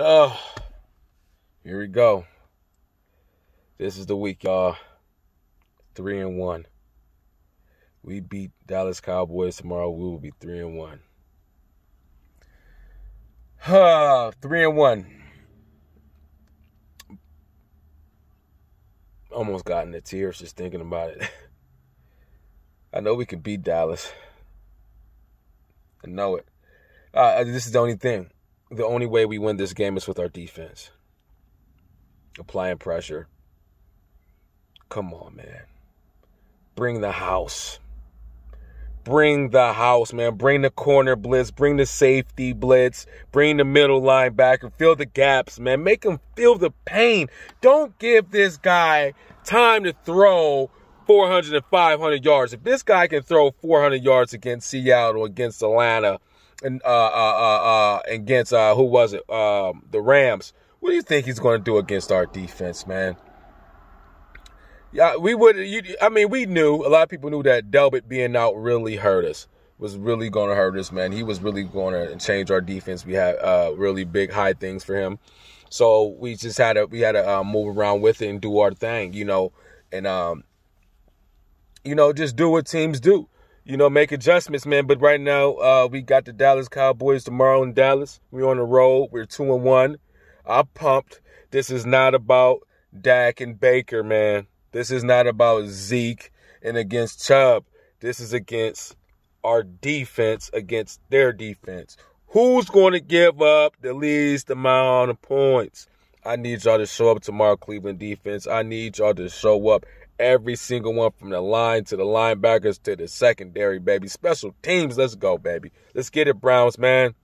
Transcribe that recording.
Oh, here we go. This is the week, y'all. Three and one. We beat Dallas Cowboys tomorrow. We will be three and one. Huh, three and one. Almost got into tears just thinking about it. I know we can beat Dallas. I know it. Uh, this is the only thing the only way we win this game is with our defense. Applying pressure. Come on, man. Bring the house. Bring the house, man. Bring the corner blitz. Bring the safety blitz. Bring the middle linebacker. Fill the gaps, man. Make him feel the pain. Don't give this guy time to throw 400 and 500 yards. If this guy can throw 400 yards against Seattle, against Atlanta, and uh, uh, uh, uh, against uh, who was it? Um, the Rams. What do you think he's going to do against our defense, man? Yeah, we would. You, I mean, we knew a lot of people knew that Delpit being out really hurt us. Was really going to hurt us, man. He was really going to change our defense. We had uh, really big high things for him, so we just had to we had to uh, move around with it and do our thing, you know, and um, you know, just do what teams do you know, make adjustments, man. But right now, uh, we got the Dallas Cowboys tomorrow in Dallas. We're on the road. We're two and one. I'm pumped. This is not about Dak and Baker, man. This is not about Zeke and against Chubb. This is against our defense against their defense. Who's going to give up the least amount of points? I need y'all to show up tomorrow, Cleveland defense. I need y'all to show up Every single one from the line to the linebackers to the secondary, baby. Special teams, let's go, baby. Let's get it, Browns, man.